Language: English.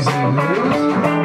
crazy.